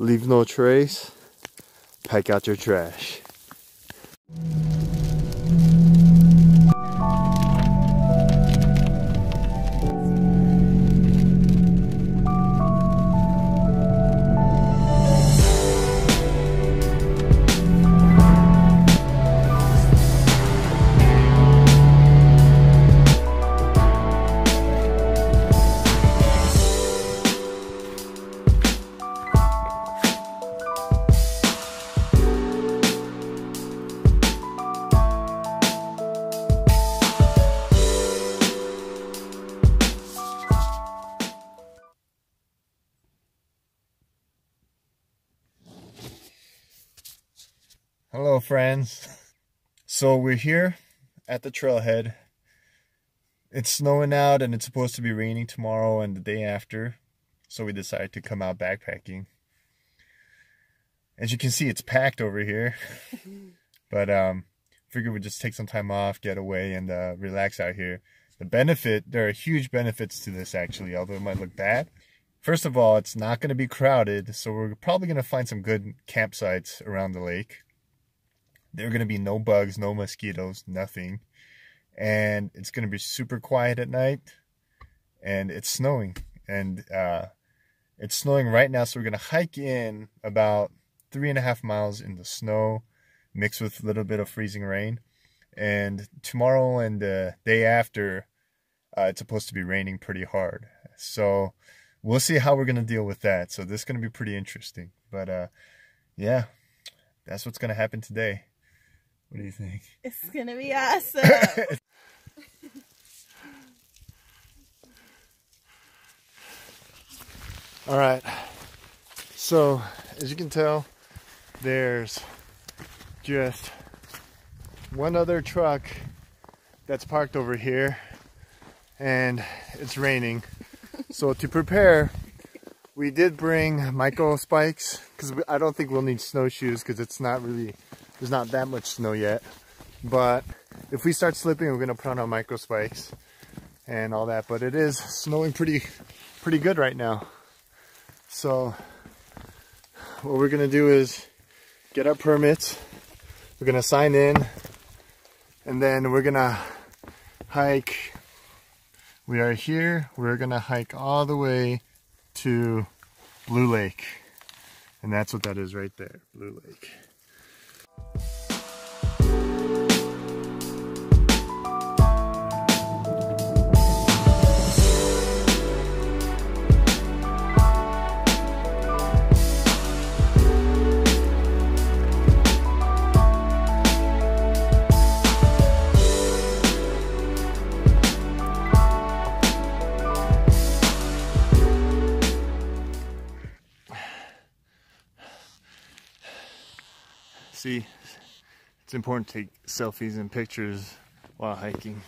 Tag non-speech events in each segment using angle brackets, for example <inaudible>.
leave no trace, pack out your trash. Friends. So we're here at the trailhead. It's snowing out and it's supposed to be raining tomorrow and the day after. So we decided to come out backpacking. As you can see, it's packed over here. <laughs> but um figured we'd just take some time off, get away and uh, relax out here. The benefit, there are huge benefits to this actually, although it might look bad. First of all, it's not going to be crowded, so we're probably going to find some good campsites around the lake there are going to be no bugs, no mosquitoes, nothing. And it's going to be super quiet at night. And it's snowing. And uh, it's snowing right now. So we're going to hike in about three and a half miles in the snow, mixed with a little bit of freezing rain. And tomorrow and the day after, uh, it's supposed to be raining pretty hard. So we'll see how we're going to deal with that. So this is going to be pretty interesting. But uh, yeah, that's what's going to happen today. What do you think? It's gonna be awesome. <laughs> All right. So, as you can tell, there's just one other truck that's parked over here and it's raining. so to prepare, we did bring micro spikes because I don't think we'll need snowshoes because it's not really there's not that much snow yet. But if we start slipping, we're gonna put on our micro spikes and all that. But it is snowing pretty, pretty good right now. So what we're gonna do is get our permits. We're gonna sign in and then we're gonna hike. We are here. We're gonna hike all the way to Blue Lake. And that's what that is right there, Blue Lake. It's important to take selfies and pictures while hiking.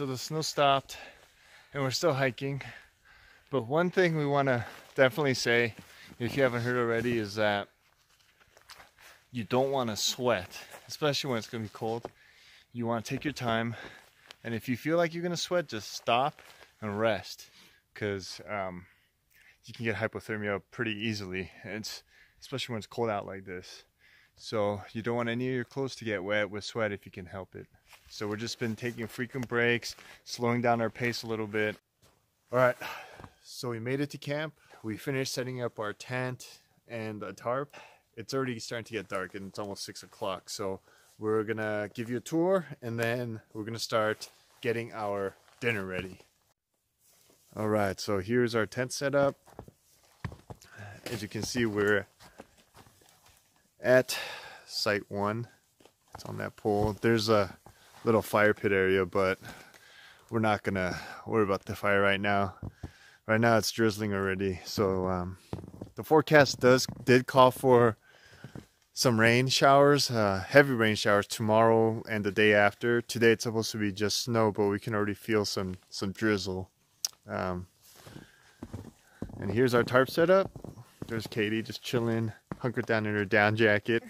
So the snow stopped and we're still hiking. But one thing we want to definitely say, if you haven't heard already, is that you don't want to sweat, especially when it's going to be cold. You want to take your time, and if you feel like you're going to sweat, just stop and rest, because um, you can get hypothermia pretty easily. It's especially when it's cold out like this. So you don't want any of your clothes to get wet with sweat if you can help it. So we've just been taking frequent breaks, slowing down our pace a little bit. All right, so we made it to camp. We finished setting up our tent and a tarp. It's already starting to get dark and it's almost six o'clock. So we're gonna give you a tour and then we're gonna start getting our dinner ready. All right, so here's our tent setup. As you can see, we're at site one. It's on that pole. There's a little fire pit area, but we're not gonna worry about the fire right now. Right now it's drizzling already, so um, the forecast does did call for some rain showers, uh, heavy rain showers tomorrow and the day after. Today it's supposed to be just snow, but we can already feel some some drizzle. Um, and here's our tarp setup. There's Katie just chilling, hunkered down in her down jacket.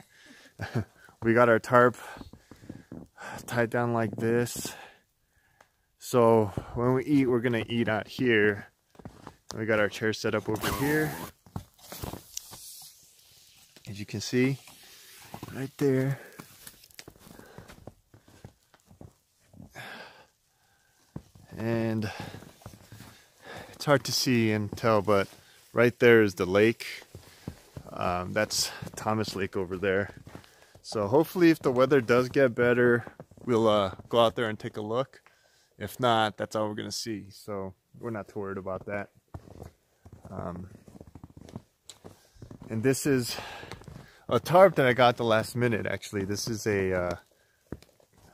<laughs> we got our tarp tied down like this. So when we eat, we're gonna eat out here. We got our chair set up over here. As you can see, right there. And it's hard to see and tell, but right there is the lake. Um, that's Thomas Lake over there. So hopefully if the weather does get better, we'll uh, go out there and take a look. If not, that's all we're gonna see. So we're not too worried about that. Um, and this is a tarp that I got the last minute actually. This is a, uh,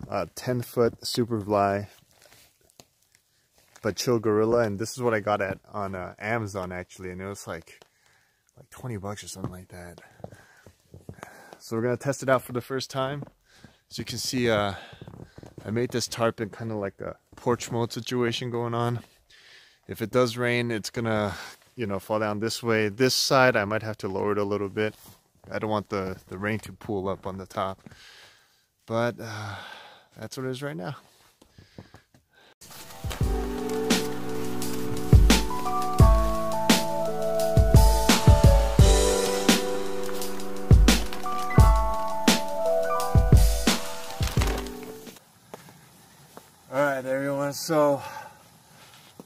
a 10 foot Superfly but chill gorilla and this is what I got at on uh, Amazon actually and it was like like 20 bucks or something like that. So we're gonna test it out for the first time. As you can see, uh, I made this tarp in kind of like a porch mode situation going on. If it does rain, it's gonna, you know, fall down this way. This side, I might have to lower it a little bit. I don't want the, the rain to pool up on the top. But uh, that's what it is right now. So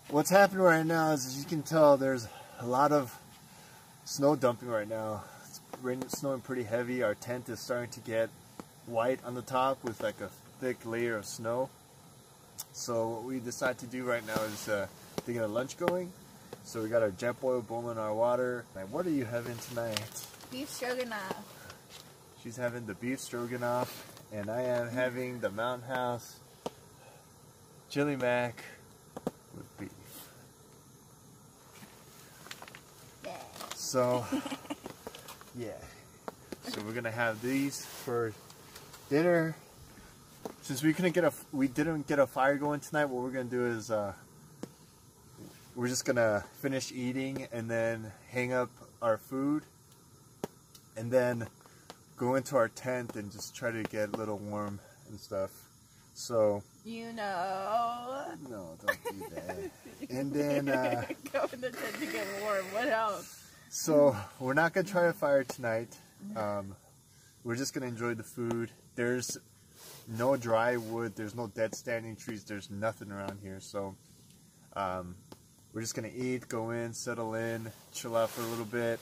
what's happening right now is as you can tell there's a lot of snow dumping right now. It's raining, snowing pretty heavy. Our tent is starting to get white on the top with like a thick layer of snow. So what we decide to do right now is uh, to get a lunch going. So we got our Jetboil boiling our water. What are you having tonight? Beef stroganoff. She's having the beef stroganoff and I am having the Mountain House chili mac with beef. Yeah. So, <laughs> yeah. So we're gonna have these for dinner. Since we couldn't get a, we didn't get a fire going tonight. What we're gonna do is, uh, we're just gonna finish eating and then hang up our food, and then go into our tent and just try to get a little warm and stuff. So You know. no, don't do that. and then uh, <laughs> Go in the tent to get warm. What else? so we're not gonna try a fire tonight. Um, we're just gonna enjoy the food. There's no dry wood. There's no dead standing trees. There's nothing around here. So um, we're just gonna eat, go in, settle in, chill out for a little bit,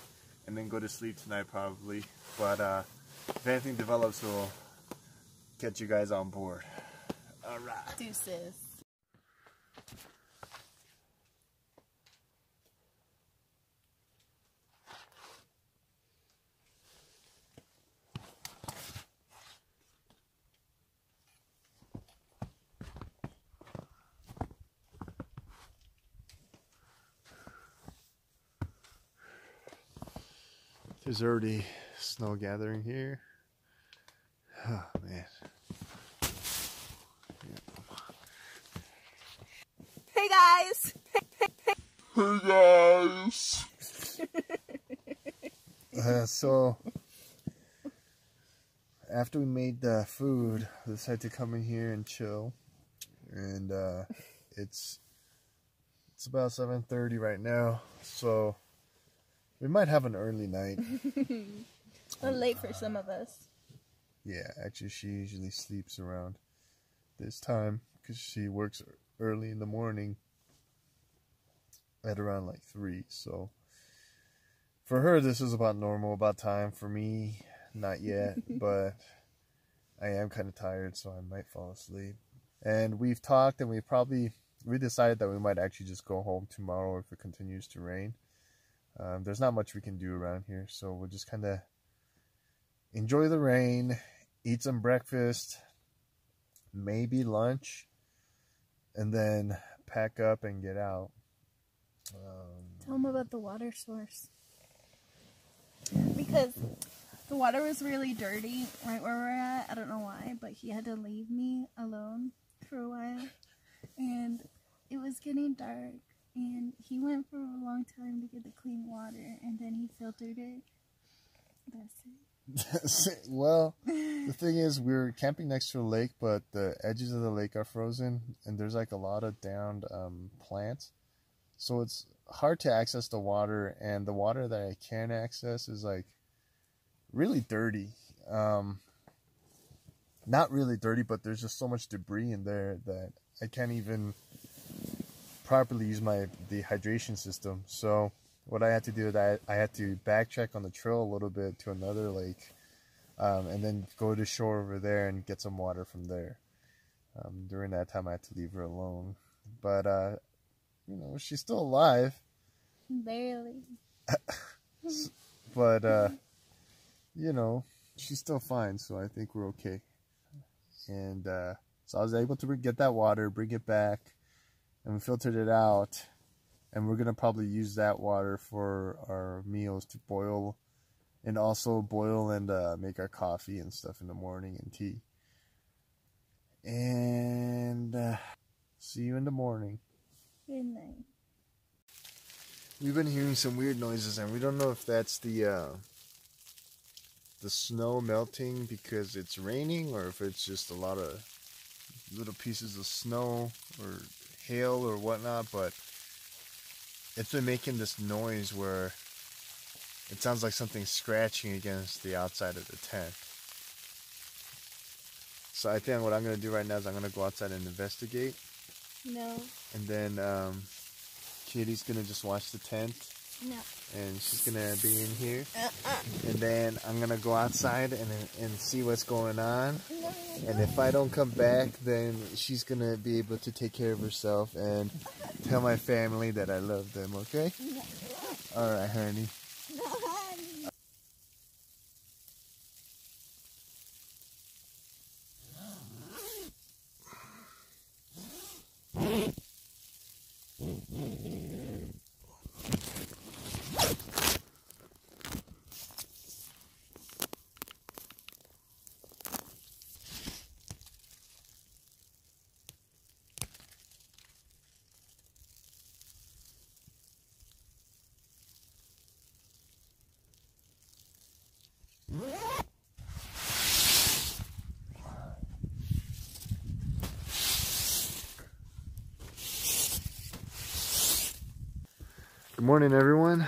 and then go to sleep tonight probably. But uh, if anything develops, we'll catch you guys on board. All right. Deuces. There's already snow gathering here. <sighs> Oh man. Hey guys. Hey guys. uh, so after we made the food, we decided to come in here and chill. And uh, it's it's about 7:30 right now, so we might have an early night. <laughs> A late for some of us. Yeah, actually, she usually sleeps around this time because she works early in the morning at around like 3. So for her, this is about normal, about time. For me, not yet, <laughs> but I am kind of tired, so I might fall asleep. And we've talked and we probably, we decided that we might actually just go home tomorrow if it continues to rain. Um, there's not much we can do around here, so we'll just kind of enjoy the rain, eat some breakfast, maybe lunch, and then pack up and get out. Um, Tell them about the water source. Because the water was really dirty right where we're at. I don't know why, but he had to leave me alone for a while. And it was getting dark. And he went for a long time to get the clean water. And then he filtered it. That's it. <laughs> well, the thing is, we're camping next to a lake, but the edges of the lake are frozen, and there's like a lot of downed um, plants. So it's hard to access the water, and the water that I can access is like really dirty. Um, not really dirty, but there's just so much debris in there that I can't even properly use my dehydration system. So what I had to do is I, I had to backtrack on the trail a little bit to another lake, um, and then go to shore over there and get some water from there. Um, during that time, I had to leave her alone, but uh, you know she's still alive. Barely. <laughs> but uh, <laughs> you know she's still fine, so I think we're okay. And uh, so I was able to get that water, bring it back, and we filtered it out. And we're gonna probably use that water for our meals to boil, and also boil and uh, make our coffee and stuff in the morning and tea. And uh, see you in the morning. Good night. We've been hearing some weird noises, and we don't know if that's the uh, the snow melting because it's raining, or if it's just a lot of little pieces of snow or hail or whatnot. But it's been making this noise where it sounds like something scratching against the outside of the tent. So I think what I'm gonna do right now is I'm gonna go outside and investigate, No. and then um, Katie's gonna just watch the tent No. and she's gonna be in here. Uh-uh. And then i'm gonna go outside and and see what's going on. No. and if i don't come back then she's gonna be able to take care of herself and tell my family that i love them okay? All right honey Good morning, everyone.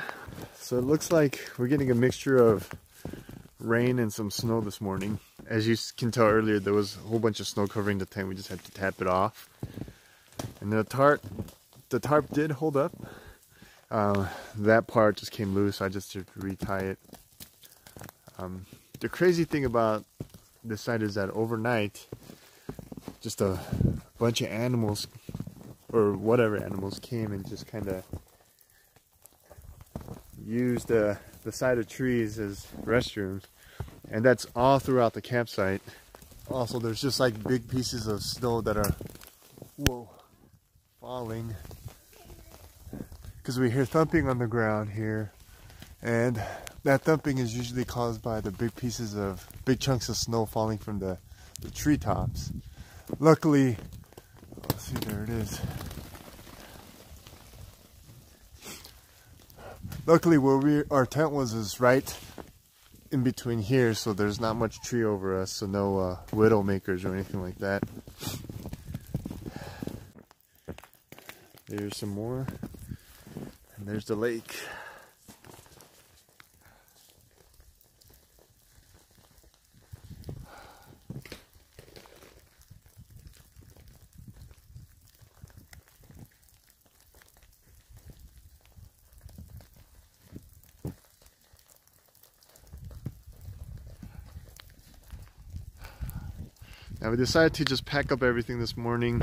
So it looks like we're getting a mixture of rain and some snow this morning. As you can tell earlier, there was a whole bunch of snow covering the tent. We just had to tap it off. And the tarp, the tarp did hold up. Uh, that part just came loose. So I just had to retie it. Um, the crazy thing about this site is that overnight, just a bunch of animals, or whatever animals, came and just kind of used uh, the side of trees as restrooms, and that's all throughout the campsite. Also, there's just like big pieces of snow that are, whoa, falling. Because we hear thumping on the ground here, and that thumping is usually caused by the big pieces of, big chunks of snow falling from the, the treetops. Luckily, let's see, there it is. Luckily, where we our tent was is right in between here, so there's not much tree over us, so no uh, widow makers or anything like that. There's some more, and there's the lake. Now we decided to just pack up everything this morning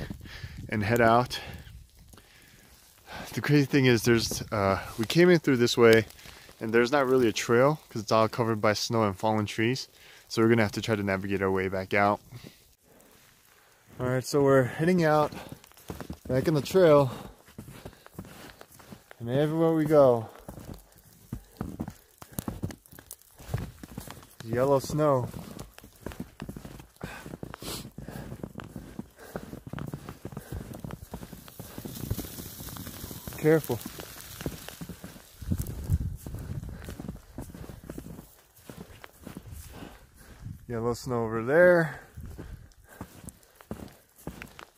and head out. The crazy thing is, there's uh, we came in through this way, and there's not really a trail because it's all covered by snow and fallen trees. So we're gonna have to try to navigate our way back out. All right, so we're heading out. back in the trail. And everywhere we go, yellow snow. Careful. Yellow snow over there.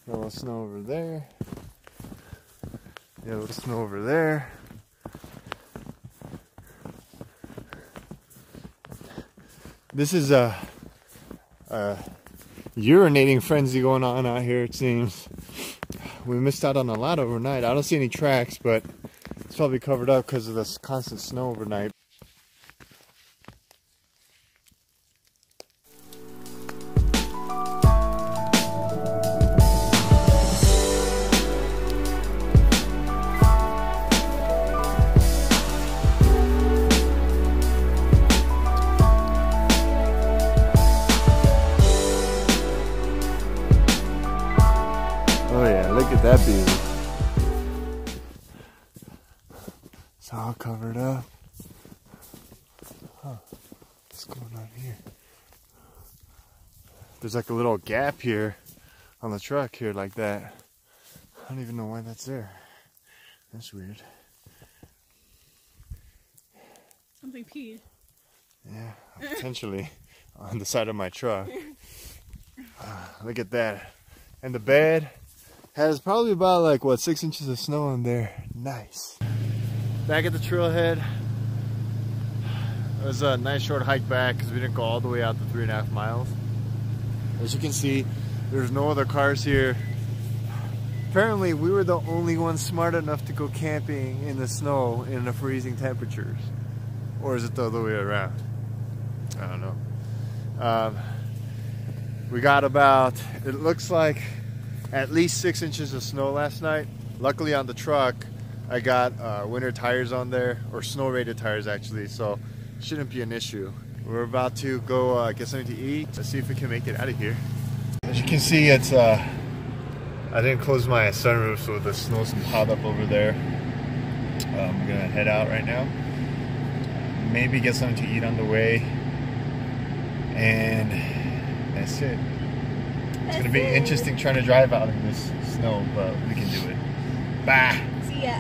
Yellow snow over there. Yellow snow over there. This is a, a urinating frenzy going on out here, it seems. We missed out on a lot overnight. I don't see any tracks, but it's probably covered up because of this constant snow overnight. At that beauty. It's all covered up. Huh. What's going on here? There's like a little gap here on the truck here like that. I don't even know why that's there. That's weird. Something peed. Yeah, potentially <laughs> on the side of my truck. <laughs> Ah, look at that. And the bed has probably about like what six inches of snow in there. Nice. Back at the trailhead. It was a nice short hike back because we didn't go all the way out the three and a half miles. As you can see, there's no other cars here. Apparently, we were the only ones smart enough to go camping in the snow in the freezing temperatures. Or is it the other way around? I don't know. Um, we got about, it looks like at least six inches of snow last night. Luckily on the truck, I got uh, winter tires on there, or snow rated tires actually, so shouldn't be an issue. We're about to go uh, get something to eat. Let's see if we can make it out of here. As you can see, it's uh, I didn't close my sunroof, so the snow's piled up over there. I'm gonna head out right now. Maybe get something to eat on the way, and that's it. It's gonna be interesting trying to drive out in this snow, but we can do it. Bye. See ya.